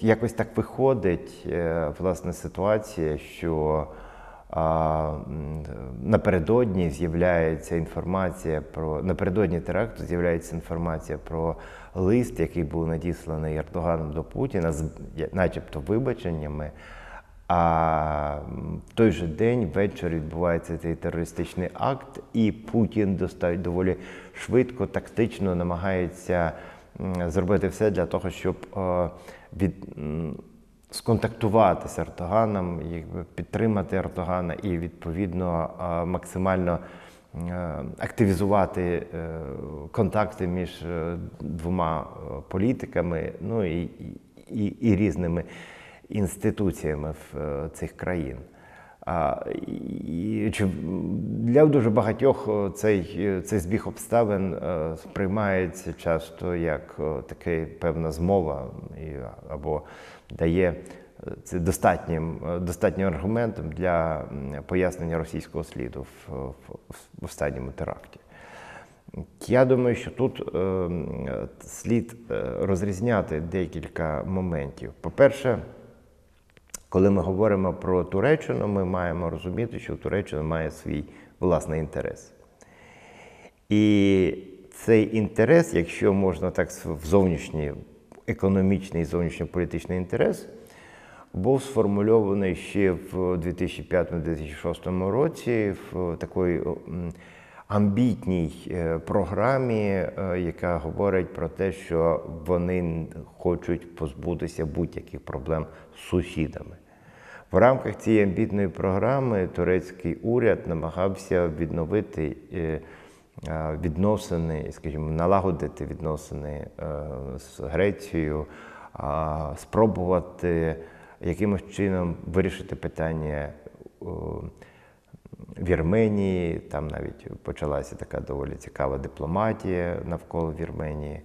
якось так виходить е, власне ситуація, що напередодні з'являється інформація про напередодні теракту з'являється інформація про лист, який був надісланий Ердоганом до Путіна, з начебто вибаченнями. А в той же день ввечері відбувається цей терористичний акт, і Путін достатньо доволі швидко, тактично намагається зробити все для того, щоб е, від, сконтактувати з Ердоганом, підтримати Ердогана і відповідно е, максимально е, активізувати контакти між двома політиками, ну і, і, і різними інституціями в цих країн. І, чи для дуже багатьох цей, е, цей збіг обставин е, сприймається часто як така певна змова або дає е, це достатнім, е, достатнім аргументом для пояснення російського сліду в, в, останньому теракті. Я думаю, що тут е, слід е, розрізняти декілька моментів. По-перше, коли ми говоримо про Туреччину, ми маємо розуміти, що Туреччина має свій власний інтерес. І цей інтерес, якщо можна так в зовнішній економічний і зовнішньополітичний інтерес, був сформульований ще в 2005-2006 році в такої амбітній е, програмі, е, яка говорить про те, що вони хочуть позбутися будь-яких проблем з сусідами. В рамках цієї амбітної програми турецький уряд намагався відновити е, відносини, скажімо, налагодити відносини з Грецією, спробувати якимось чином вирішити питання Вірменії. Там навіть почалася така доволі цікава дипломатія навколо Вірменії.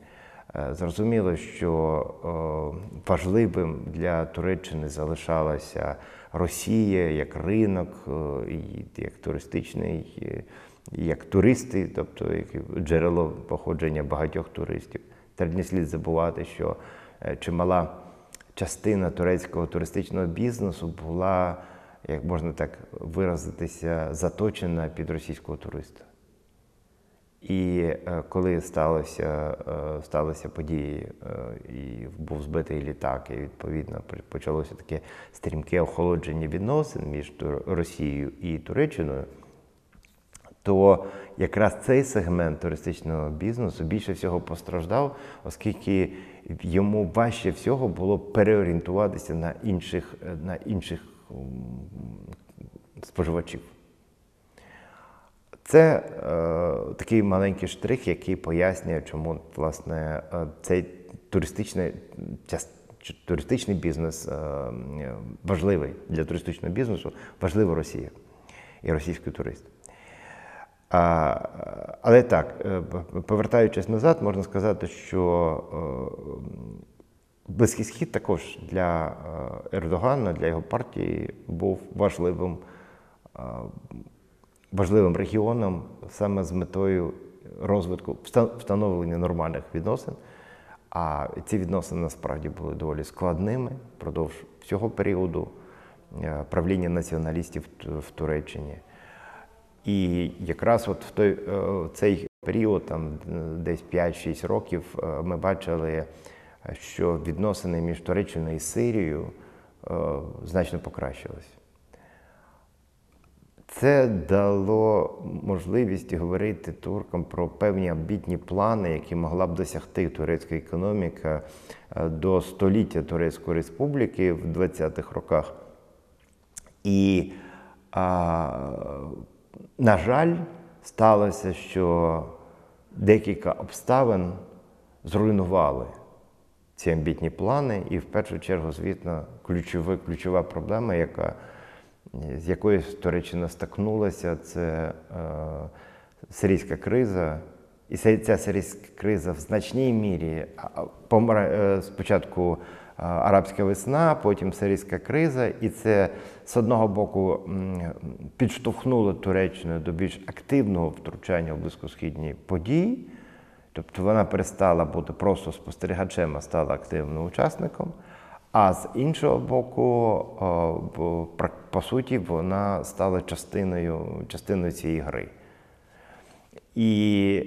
Е, Зрозуміло, що е, важливим для Туреччини залишалася Росія як ринок, е, як туристичний, як туристи, тобто як джерело походження багатьох туристів. Тепер не слід забувати, що чимала частина турецького туристичного бізнесу була, як можна так виразитися, заточена під російського туриста. І е, коли сталося, е, сталися події, е, і був збитий літак, і відповідно почалося таке стрімке охолодження відносин між Росією і Туреччиною, то якраз цей сегмент туристичного бізнесу більше всього постраждав, оскільки йому важче всього було переорієнтуватися на інших, на інших споживачів. Це е, такий маленький штрих, який пояснює, чому власне е, цей туристичний, туристичний бізнес е, важливий для туристичного бізнесу, важлива Росія і російський турист. А, але так, е, повертаючись назад, можна сказати, що е, Близький Схід також для е, Ердогана, для його партії був важливим, е, важливим регіоном саме з метою розвитку встановлення нормальних відносин. А ці відносини насправді були доволі складними впродовж всього періоду е, правління націоналістів в Туреччині. І якраз от в той е, цей період, там десь 5-6 років, ми бачили, що відносини між Туреччиною і Сирією е, значно покращились. Це дало можливість говорити туркам про певні амбітні плани, які могла б досягти турецька економіка е, до століття Турецької республіки в 20-х роках. І, а, на жаль, сталося, що декілька обставин зруйнували ці амбітні плани, і в першу чергу, звісно, ключова, ключова проблема, яка, з якою Туреччина стикнулася, це е, сирійська криза. І ця сирійська криза в значній мірі е, спочатку а, арабська весна, потім сирійська криза, і це з одного боку підштовхнуло Туреччину до більш активного втручання в близькосхідні події. Тобто вона перестала бути просто спостерігачем, а стала активним учасником. А з іншого боку, пра- по суті, вона стала частиною, частиною цієї гри. І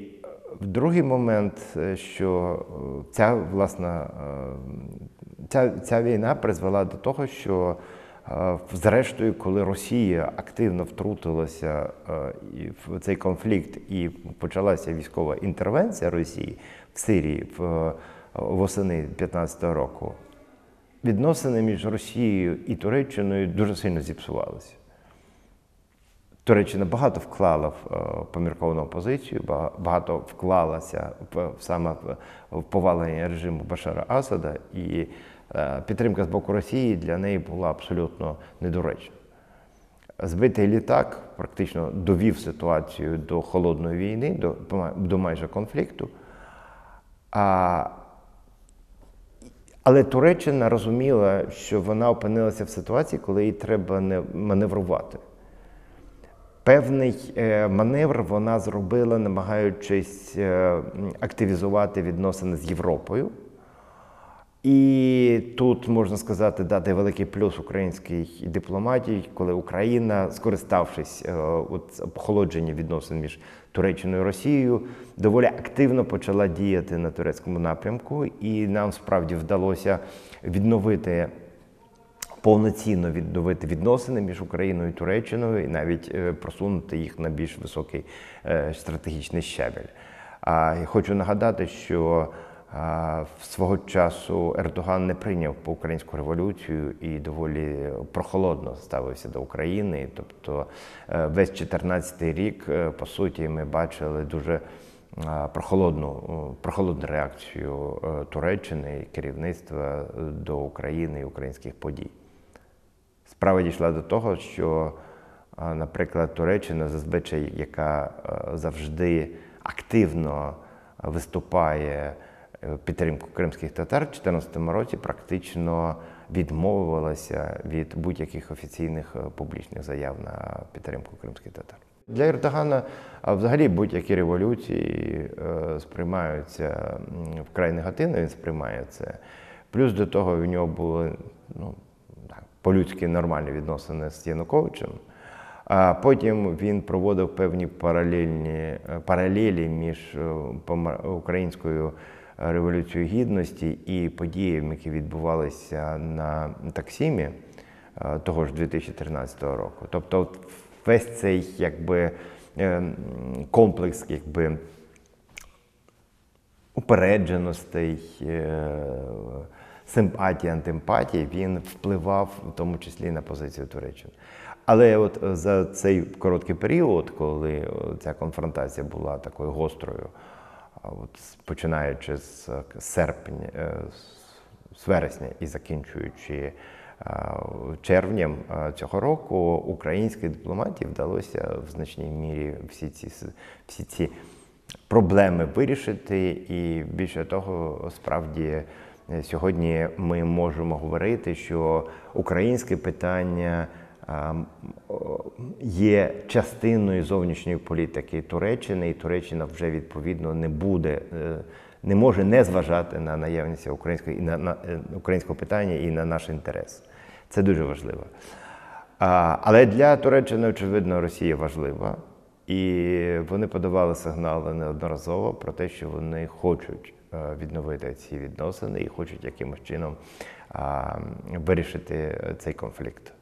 другий момент, е, що е, ця власна е, ця, ця війна призвела до того, що е, зрештою, коли Росія активно втрутилася е, в цей конфлікт і почалася військова інтервенція Росії в Сирії е, восени 2015 року, відносини між Росією і Туреччиною дуже сильно зіпсувалися. Туреччина багато вклала в е, помірковану позицію, багато вклалася в саме в- повалення режиму Башара Асада, і підтримка з боку Росії для неї була абсолютно недоречна. Збитий літак практично довів ситуацію до холодної війни, до, до майже конфлікту. А, але Туреччина розуміла, що вона опинилася в ситуації, коли їй треба не маневрувати. Певний е, маневр вона зробила, намагаючись е, активізувати відносини з Європою. І тут можна сказати дати великий плюс українській дипломатії, коли Україна, скориставшись е, от охолодженням відносин між Туреччиною і Росією, доволі активно почала діяти на турецькому напрямку, і нам справді вдалося відновити повноцінно відновити відносини між Україною і Туреччиною і навіть е, просунути їх на більш високий е, стратегічний щебель. А хочу нагадати, що свого часу Ердоган не прийняв по українську революцію і доволі прохолодно ставився до України. Тобто е, весь 14 рік, е, по суті, ми бачили дуже прохолодну, прохолодну реакцію е, Туреччини і керівництва е, до України і українських подій. Справа дійшла до того, що, наприклад, Туреччина зазвичай, яка е, завжди активно виступає е, підтримку кримських татар, в 2014 році практично відмовилася від будь-яких офіційних е, публічних заяв на підтримку кримських татар. Для Ердогана взагалі будь-які революції е, сприймаються вкрай негативно, він сприймає це. Плюс до того в нього були ну, по-людськи нормальні відносини з Януковичем. А потім він проводив певні паралельні, е, паралелі між е, українською революцією гідності і подіями, які відбувалися на Таксімі е, того ж 2013 року. Тобто, весь цей якби, е, комплекс якби, упередженостей, е, симпатії, антимпатії, він впливав в тому числі на позицію Туреччини. Але от за цей короткий період, коли ця конфронтація була такою гострою, от починаючи з е, серпня, е, з- вересня і закінчуючи е, червнем цього року, українській дипломатії вдалося в значній мірі всі ці, всі ці проблеми вирішити. І більше того, справді сьогодні ми можемо говорити, що українське питання є частиною зовнішньої політики Туреччини, і Туреччина вже відповідно не буде, е, не може не зважати на наявність української на, на е, українського питання і на наш інтерес. Це дуже важливо. А, але для Туреччини, очевидно, Росія важлива. І вони подавали сигнали неодноразово про те, що вони хочуть е, відновити ці відносини і хочуть якимось чином а, вирішити цей конфлікт.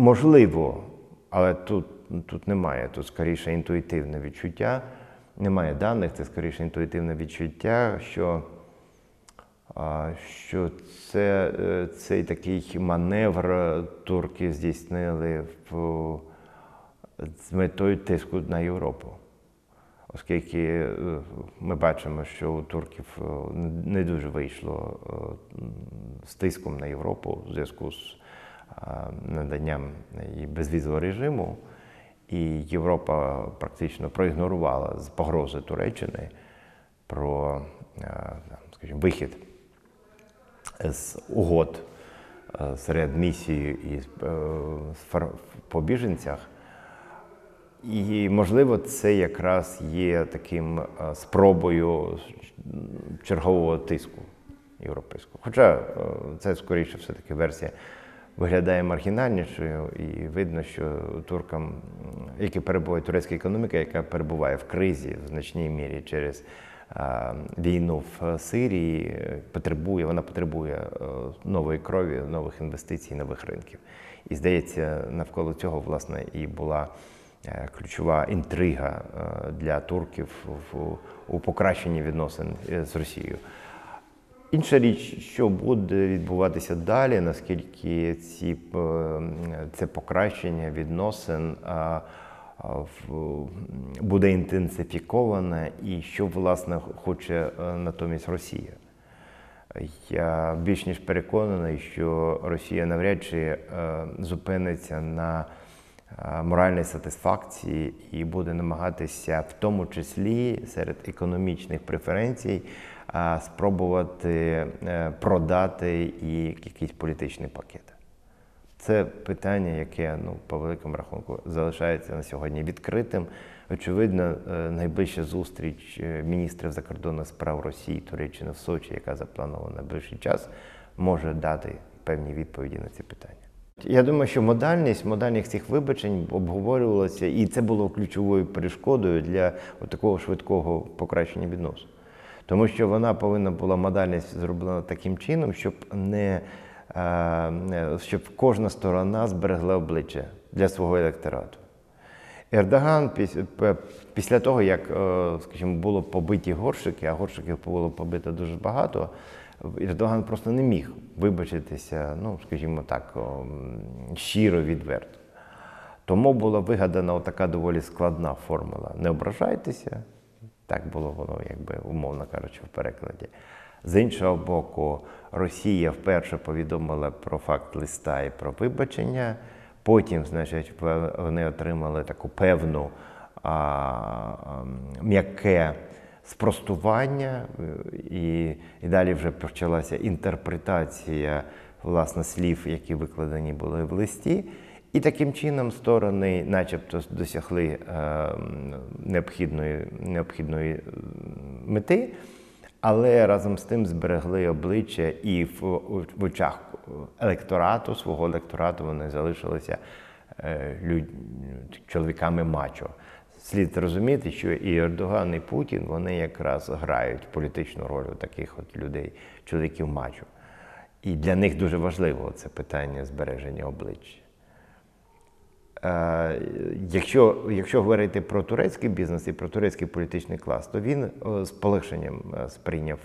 Можливо, але тут, тут немає, тут скоріше інтуїтивне відчуття. Немає даних, це скоріше інтуїтивне відчуття, що, що це, е, цей такий маневр турки здійснили в, з метою тиску на Європу. Оскільки е, ми бачимо, що у турків е, не дуже вийшло з тиском на Європу в зв'язку з наданням безвізового режиму, і Європа практично проігнорувала з погрози Туреччини про, скажімо, вихід з угод з реадмісією і е, по біженцях. І, можливо, це якраз є таким е, спробою чергового тиску європейського. Хоча е, це скоріше все-таки версія виглядає маргінальнішою, і видно, що туркам, які перебувають, турецька економіка, яка перебуває в кризі в значній мірі через е, війну в Сирії, потребує, вона потребує е, нової крові, нових інвестицій, нових ринків. І здається, навколо цього власне і була е, ключова інтрига для турків у покращенні відносин з Росією. Інша річ, що буде відбуватися далі, наскільки ці, е, це покращення відносин буде інтенсифіковане, і що власне хоче е, натомість Росія. Я більш ніж переконаний, що Росія навряд чи е, зупиниться на моральній сатисфакції і буде намагатися, в тому числі серед економічних преференцій, спробувати е, продати і якийсь політичний пакет. Це питання, яке ну, по великому рахунку залишається на сьогодні відкритим. Очевидно, е, найближча зустріч е, міністрів закордонних справ Росії, Туреччини в Сочі, яка запланована на ближчий час, може дати певні відповіді на ці питання. Я думаю, що модальність, модальність цих вибачень обговорювалася, і це було ключовою перешкодою для такого швидкого покращення відносин. Тому що вона повинна була модальність зроблена таким чином, щоб не е, щоб кожна сторона зберегла обличчя для свого електорату. Ердоган піс- після того, як, е, скажімо, було побиті горшики, а горшиків було побито дуже багато, Ердоган просто не міг вибачитися, ну, скажімо так, щиро, відверто. Тому була вигадана така доволі складна формула. Не ображайтеся, так було воно, якби умовно кажучи, в перекладі. З іншого боку, Росія вперше повідомила про факт листа і про вибачення. Потім, значить, вони отримали таку певну а, а, м'яке спростування, е, і, і далі вже почалася інтерпретація власне слів, які викладені були в листі. І таким чином сторони, начебто, досягли е, необхідної, необхідної мети, але разом з тим зберегли обличчя і в, в очах електорату, свого електорату вони залишилися е, люд, чоловіками мачо. Слід розуміти, що і Ердоган, і Путін вони якраз грають політичну роль у таких от людей, чоловіків мачо. І для них дуже важливо це питання збереження обличчя. Е, Якщо, якщо говорити про турецький бізнес і про турецький політичний клас, то він е, з полегшенням е, сприйняв,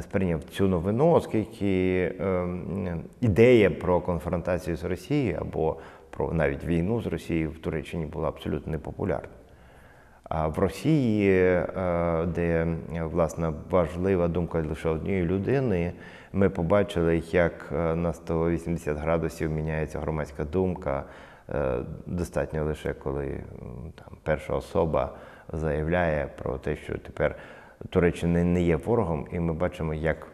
сприйняв цю новину, оскільки ідея про конфронтацію з Росією або про навіть війну з Росією в Туреччині була абсолютно непопулярна. А в Росії, де власне важлива думка лише однієї людини, ми побачили, як на 180 градусів міняється громадська думка. Е, Достатньо лише коли там перша особа заявляє про те, що тепер Туреччина не є ворогом, і ми бачимо, як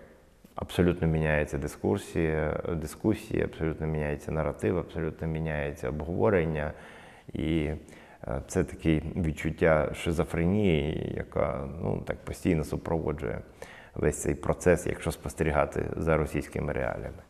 абсолютно міняється дискусія, дискусії, абсолютно міняється наратив, абсолютно міняється обговорення. І е, це таке відчуття шизофренії, яка ну, так постійно супроводжує весь цей процес, якщо спостерігати за російськими реаліями.